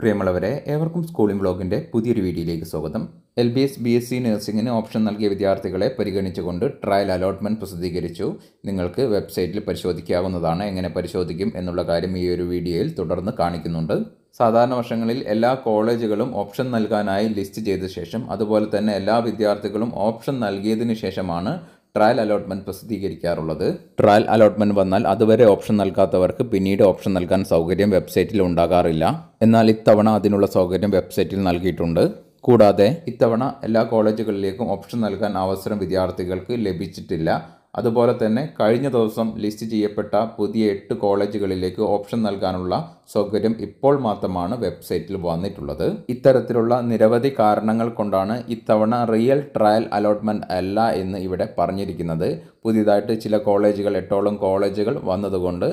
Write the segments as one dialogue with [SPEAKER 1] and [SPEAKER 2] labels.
[SPEAKER 1] പ്രിയമുള്ളവരെ ഏവർക്കും സ്കൂളിംഗ് ബ്ലോഗിന്റെ പുതിയൊരു വീഡിയോയിലേക്ക് സ്വാഗതം. L B S B S C നഴ്സിംഗിന് option നൽകിയ വിദ്യാർത്ഥികളെ പരിഗണിച്ചുകൊണ്ട് ട്രയൽ അലോട്ട്മെന്റ് പ്രസിദ്ധീകരിച്ചു. നിങ്ങൾക്ക് വെബ്സൈറ്റിൽ പരിശോധിക്കാവുന്നതാണ് എങ്ങനെ പരിശോധിക്കും എന്നുള്ള കാര്യം ഈ ഒരു വീഡിയോയിൽ തുടർന്ന് കാണിക്കുന്നുണ്ട്. സാധാരണ വർഷങ്ങളിൽ എല്ലാ കോളേജുകളും ഓപ്ഷൻ നൽകാനായി ലിസ്റ്റ് ചെയ്ത ശേഷം അതുപോലെ തന്നെ എല്ലാ വിദ്യാർത്ഥികളും ഓപ്ഷൻ നൽകിയതിനു ശേഷമാണ് ട്രയൽ അലോട്ട്മെന്റ് പ്രസിദ്ധീകരിക്കാറുള്ളത്. ട്രയൽ അലോട്ട്മെന്റ് വന്നാൽ അതുവരെ ഓപ്ഷൻ നൽകാത്തവർക്ക് പിന്നീട് ഓപ്ഷൻ നൽകാൻ സൗകര്യം വെബ്സൈറ്റിൽ ഉണ്ടാകാറില്ല. എന്നാൽ ഇത്തവണ അതിനുള്ള സൗകര്യം വെബ്സൈറ്റിൽ നൽകിയിട്ടുണ്ട്. കൂടാതെ ഇത്തവണ എല്ലാ കോളേജുകളിലേക്കും ഓപ്ഷൻ നൽകാൻ അവസരം വിദ്യാർത്ഥികൾക്ക് ലഭിച്ചിട്ടില്ല. അതുപോലെ തന്നെ കഴിഞ്ഞ ദിവസം ലിസ്റ്റ് ചെയ്യപ്പെട്ട പുതിയ എട്ട് കോളേജുകളിലേക്ക് ഓപ്ഷൻ നൽകാനുള്ള സൗകര്യം ഇപ്പോൾ മാത്രമാണ് വെബ്സൈറ്റിൽ വന്നിട്ടുള്ളത്. ഇത്തരത്തിലുള്ള നിരവധി കാരണങ്ങൾ കൊണ്ടാണ് ഇത്തവണ റിയൽ ട്രയൽ അലോട്ട്മെന്റ് അല്ല എന്ന് ഇവിടെ പറഞ്ഞിരിക്കുന്നത്. പുതിയതായിട്ട് ചില കോളേജുകൾ എട്ടോളം കോളേജുകൾ വന്നതുകൊണ്ട്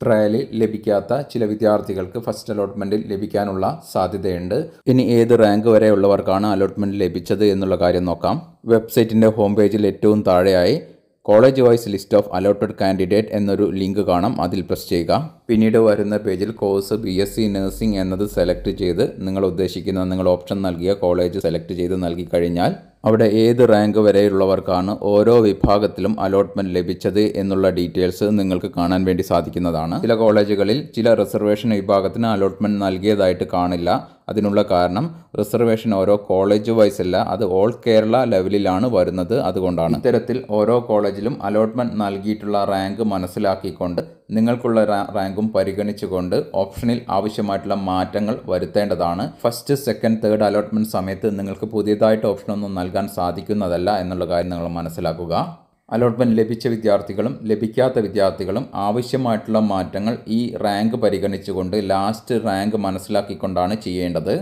[SPEAKER 1] ട്രയലിൽ ലഭിക്കാത്ത ചില വിദ്യാർത്ഥികൾക്ക് ഫസ്റ്റ് അലോട്ട്മെന്റിൽ ലഭിക്കാനുള്ള സാധ്യതയുണ്ട്. ഇനി ഏത് റാങ്ക് വരെ ഉള്ളവർക്കാണ് അലോട്ട്മെന്റ് ലഭിച്ചത് എന്നുള്ള കാര്യം നോക്കാം. വെബ്സൈറ്റിന്റെ ഹോം പേജിൽ ഏറ്റവും താഴെയായി college wise list of allotted candidate എന്നൊരു ലിങ്ക് കാണാം. അതിൽ പ്രസ് ചെയ്യുക. പിന്നീട് വരുന്ന പേജിൽ course B S C nursing എന്നത് സെലക്ട് ചെയ്ത് നിങ്ങൾ ഉദ്ദേശിക്കുന്ന നിങ്ങൾ ഓപ്ഷൻ നൽകിയ കോളേജ് സെലക്ട് ചെയ്ത് നൽകി കഴിഞ്ഞാൽ അവിടെ ഏത് റാങ്ക് വരെയുള്ളവർക്കാണ് ഓരോ വിഭാഗത്തിലും അലോട്ട്മെന്റ് ലഭിച്ചത് എന്നുള്ള ഡീറ്റെയിൽസ് നിങ്ങൾക്ക് കാണാൻ വേണ്ടി സാധിക്കുന്നതാണ്. ചില കോളേജുകളിൽ ചില റിസർവേഷൻ വിഭാഗത്തിന് അലോട്ട്മെന്റ് നൽകിയതായിട്ട് കാണില്ല. അതിനുള്ള കാരണം റിസർവേഷൻ ഓരോ കോളേജ് വൈസ് അല്ല അത് ഓൾ കേരള ലെവലിലാണ് വരുന്നത് അതുകൊണ്ടാണ്. ഇത്തരത്തിൽ ഓരോ കോളേജിലും അലോട്ട്മെന്റ് നൽകിയിട്ടുള്ള റാങ്ക് മനസ്സിലാക്കിക്കൊണ്ട് നിങ്ങൾക്കുള്ള റാങ്കും പരിഗണിച്ചുകൊണ്ട് ഓപ്ഷനിൽ ആവശ്യമായിട്ടുള്ള മാറ്റങ്ങൾ വരുത്തേണ്ടതാണ്. ഫസ്റ്റ് സെക്കൻഡ് തേർഡ് അലോട്ട്മെന്റ് സമയത്ത് നിങ്ങൾക്ക് പുതിയതായിട്ട് ഓപ്ഷനൊന്നും നൽകാൻ സാധിക്കുന്നതല്ല എന്നുള്ള കാര്യം നിങ്ങൾ മനസ്സിലാക്കുക. അലോട്ട്മെന്റ് ലഭിച്ച വിദ്യാർത്ഥികളും ലഭിക്കാത്ത വിദ്യാർത്ഥികളും ആവശ്യമായിട്ടുള്ള മാറ്റങ്ങൾ ഈ റാങ്ക് പരിഗണിച്ചുകൊണ്ട് ലാസ്റ്റ് റാങ്ക് മനസ്സിലാക്കിക്കൊണ്ടാണ് ചെയ്യേണ്ടത്.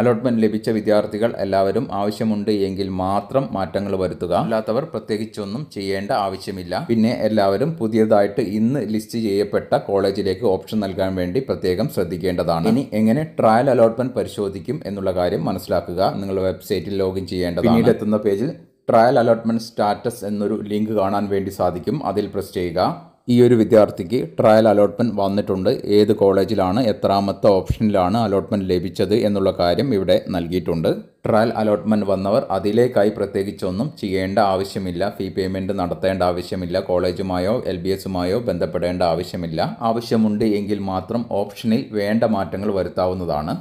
[SPEAKER 1] അലോട്ട്മെന്റ് ലഭിച്ച വിദ്യാർത്ഥികൾ എല്ലാവരും ആവശ്യമുണ്ട് എങ്കിൽ മാത്രം മാറ്റങ്ങൾ വരുത്തുക. അല്ലാത്തവർ പ്രത്യേകിച്ചൊന്നും ചെയ്യേണ്ട ആവശ്യമില്ല. പിന്നെ എല്ലാവരും പുതിയതായിട്ട് ഇന്ന് ലിസ്റ്റ് ചെയ്യപ്പെട്ട കോളേജിലേക്ക് ഓപ്ഷൻ നൽകാൻ വേണ്ടി പ്രത്യേകം ശ്രദ്ധിക്കേണ്ടതാണ്. ഇനി എങ്ങനെ ട്രയൽ അലോട്ട്മെന്റ് പരിശോധിക്കും എന്നുള്ള കാര്യം മനസ്സിലാക്കുക. നിങ്ങൾ വെബ്സൈറ്റിൽ ലോഗിൻ ചെയ്യേണ്ടതാണ്. പിന്നീട് എത്തുന്ന പേജിൽ ട്രയൽ അലോട്ട്മെന്റ് സ്റ്റാറ്റസ് എന്നൊരു ലിങ്ക് കാണാൻ വേണ്ടി സാധിക്കും. അതിൽ പ്രസ് ചെയ്യുക. ഈ ഒരു വിദ്യാർത്ഥിക്ക് ട്രയൽ അലോട്ട്മെന്റ് വന്നിട്ടുണ്ട്. ഏത് കോളേജിലാണ് എത്രാമത്തെ ഓപ്ഷനിലാണ് അലോട്ട്മെന്റ് ലഭിച്ചത് എന്നുള്ള കാര്യം ഇവിടെ നൽകിയിട്ടുണ്ട്. ട്രയൽ അലോട്ട്മെന്റ് വന്നവർ അതിലേക്കായി പ്രത്യേകിച്ചൊന്നും ചെയ്യേണ്ട ആവശ്യമില്ല. ഫീ പേയ്മെന്റ് നടത്തേണ്ട ആവശ്യമില്ല. കോളേജുമായോ എൽ ബി എസുമായോ ബന്ധപ്പെടേണ്ട ആവശ്യമില്ല. ആവശ്യമുണ്ട് എങ്കിൽ മാത്രം ഓപ്ഷനിൽ വേണ്ട മാറ്റങ്ങൾ വരുത്താവുന്നതാണ്.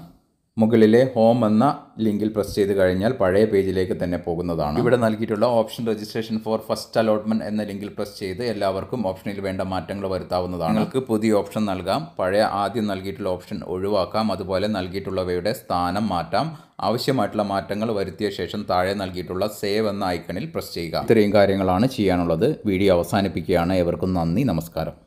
[SPEAKER 1] മുകളിലെ ഹോം എന്ന ലിങ്കിൽ പ്രസ് ചെയ്ത് കഴിഞ്ഞാൽ പഴയ പേജിലേക്ക് തന്നെ പോകുന്നതാണ്. ഇവിടെ നൽകിയിട്ടുള്ള option registration for first allotment എന്ന ലിങ്കിൽ പ്രസ് ചെയ്ത് എല്ലാവർക്കും ഓപ്ഷനിൽ വേണ്ട മാറ്റങ്ങൾ വരുത്താവുന്നതാണ്. നിങ്ങൾക്ക് പുതിയ ഓപ്ഷൻ നൽകാം. പഴയ ആദ്യം നൽകിയിട്ടുള്ള ഓപ്ഷൻ ഒഴിവാക്കാം. അതുപോലെ നൽകിയിട്ടുള്ളവയുടെ സ്ഥാനം മാറ്റാം. ആവശ്യമായിട്ടുള്ള മാറ്റങ്ങൾ വരുത്തിയ ശേഷം താഴെ നൽകിയിട്ടുള്ള സേവ് എന്ന ഐക്കണിൽ പ്രസ് ചെയ്യുക. ഇത്രയും കാര്യങ്ങളാണ് ചെയ്യാനുള്ളത്. വീഡിയോ അവസാനിപ്പിക്കുകയാണ്. എവർക്കും നന്ദി. നമസ്കാരം.